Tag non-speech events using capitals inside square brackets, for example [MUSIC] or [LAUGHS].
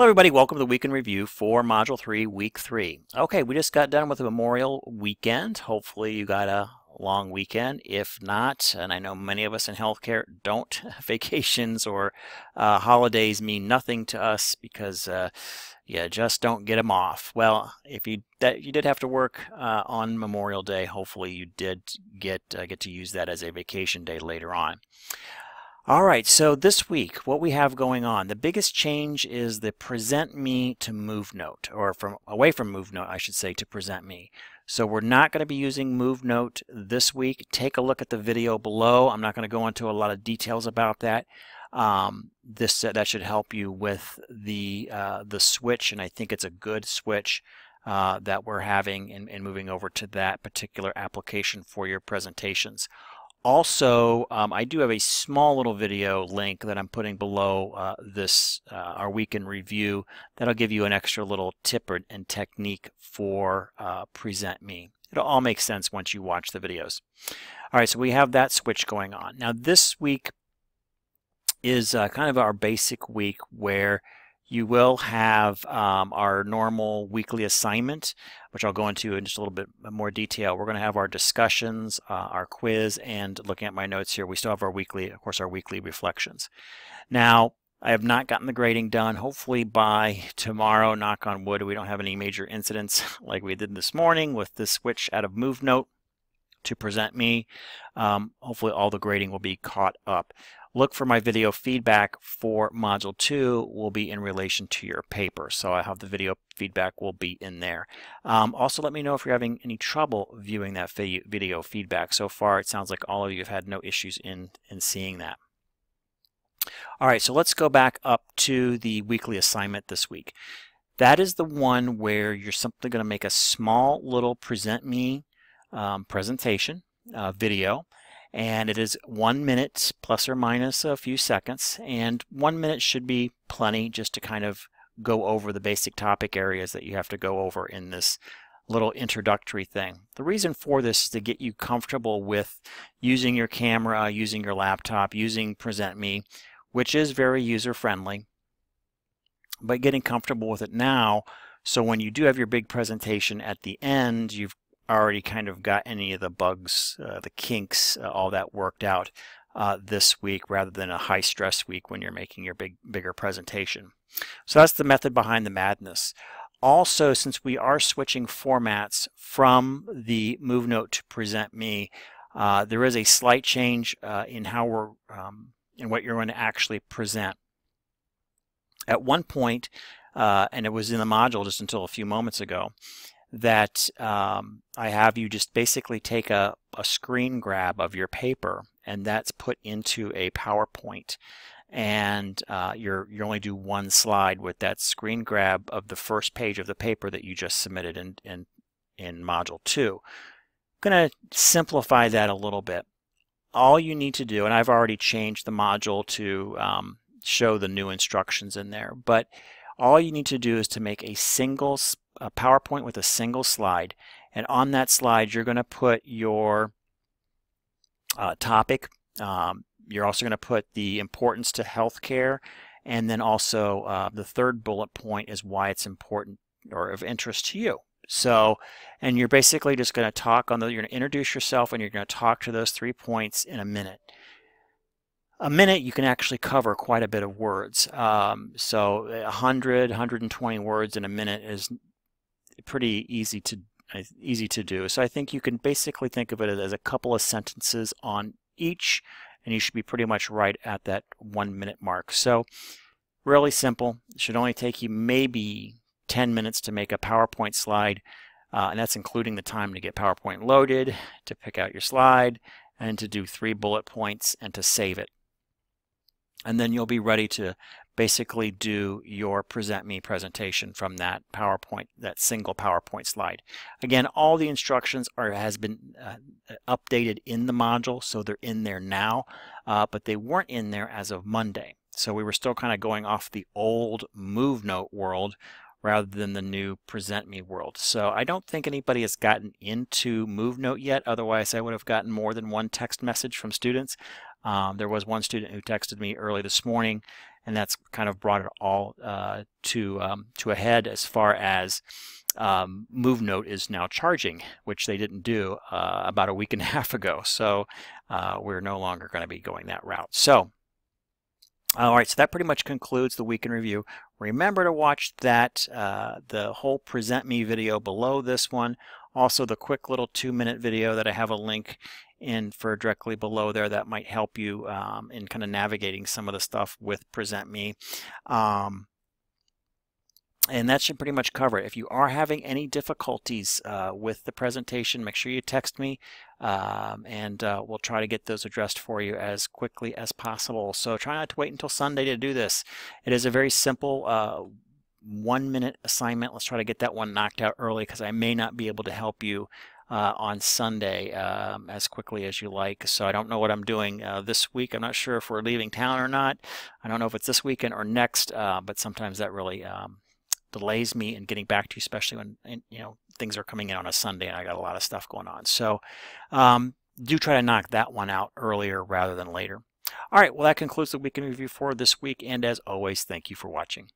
Hello everybody, welcome to the Week in Review for Module 3, Week 3. Okay, we just got done with the Memorial Weekend. Hopefully you got a long weekend. If not, and I know many of us in healthcare don't, [LAUGHS] vacations or uh, holidays mean nothing to us because uh, you just don't get them off. Well, if you that you did have to work uh, on Memorial Day, hopefully you did get uh, get to use that as a vacation day later on. All right, so this week, what we have going on, the biggest change is the present me to move note, or from away from move note, I should say, to present me. So we're not going to be using move note this week. Take a look at the video below. I'm not going to go into a lot of details about that. Um, this uh, that should help you with the uh, the switch, and I think it's a good switch uh, that we're having and moving over to that particular application for your presentations. Also, um, I do have a small little video link that I'm putting below uh, this, uh, our week in review, that'll give you an extra little tip and technique for uh, Present Me. It'll all make sense once you watch the videos. All right, so we have that switch going on. Now this week is uh, kind of our basic week where you will have um, our normal weekly assignment, which I'll go into in just a little bit more detail. We're going to have our discussions, uh, our quiz, and looking at my notes here, we still have our weekly, of course, our weekly reflections. Now, I have not gotten the grading done. Hopefully by tomorrow, knock on wood, we don't have any major incidents [LAUGHS] like we did this morning with the switch out of move note to present me. Um, hopefully all the grading will be caught up. Look for my video feedback for Module 2 will be in relation to your paper. So I have the video feedback will be in there. Um, also let me know if you're having any trouble viewing that video feedback. So far it sounds like all of you have had no issues in, in seeing that. All right, so let's go back up to the weekly assignment this week. That is the one where you're simply going to make a small little present me um, presentation uh, video and it is one minute plus or minus a few seconds and one minute should be plenty just to kind of go over the basic topic areas that you have to go over in this little introductory thing. The reason for this is to get you comfortable with using your camera, using your laptop, using PresentMe, which is very user friendly, but getting comfortable with it now so when you do have your big presentation at the end, you've already kind of got any of the bugs, uh, the kinks, uh, all that worked out uh, this week rather than a high stress week when you're making your big bigger presentation. So that's the method behind the madness. Also, since we are switching formats from the Move Note to Present Me, uh, there is a slight change uh, in how we're um, in what you're going to actually present. At one point, uh, and it was in the module just until a few moments ago, that um, I have you just basically take a, a screen grab of your paper and that's put into a PowerPoint. And uh, you're you only do one slide with that screen grab of the first page of the paper that you just submitted in in, in module 2 I'm going to simplify that a little bit. All you need to do and I've already changed the module to um, show the new instructions in there but all you need to do is to make a single a PowerPoint with a single slide. And on that slide, you're going to put your uh, topic. Um, you're also going to put the importance to healthcare. And then also uh, the third bullet point is why it's important or of interest to you. So, and you're basically just going to talk on the, you're going to introduce yourself and you're going to talk to those three points in a minute a minute you can actually cover quite a bit of words. Um, so 100, 120 words in a minute is pretty easy to uh, easy to do. So I think you can basically think of it as a couple of sentences on each, and you should be pretty much right at that one minute mark. So really simple. It should only take you maybe 10 minutes to make a PowerPoint slide, uh, and that's including the time to get PowerPoint loaded, to pick out your slide, and to do three bullet points and to save it. And then you'll be ready to basically do your present me presentation from that PowerPoint, that single PowerPoint slide. Again, all the instructions are has been uh, updated in the module, so they're in there now, uh, but they weren't in there as of Monday. So we were still kind of going off the old MoveNote world rather than the new Present Me world. So I don't think anybody has gotten into MoveNote yet. Otherwise, I would have gotten more than one text message from students. Um, there was one student who texted me early this morning and that's kind of brought it all uh, to um, to a head as far as um, MoveNote is now charging, which they didn't do uh, about a week and a [LAUGHS] half ago. So uh, we're no longer going to be going that route. So all right, so that pretty much concludes the week in review. Remember to watch that, uh, the whole Present Me video below this one. Also, the quick little two-minute video that I have a link in for directly below there that might help you um, in kind of navigating some of the stuff with Present Me. Um, and that should pretty much cover it. If you are having any difficulties uh, with the presentation, make sure you text me um, and uh, we'll try to get those addressed for you as quickly as possible. So try not to wait until Sunday to do this. It is a very simple uh, one minute assignment. Let's try to get that one knocked out early because I may not be able to help you uh, on Sunday um, as quickly as you like. So I don't know what I'm doing uh, this week. I'm not sure if we're leaving town or not. I don't know if it's this weekend or next, uh, but sometimes that really um, delays me in getting back to you, especially when you know things are coming in on a Sunday and I got a lot of stuff going on. So um, do try to knock that one out earlier rather than later. All right, well that concludes the weekend review for this week, and as always, thank you for watching.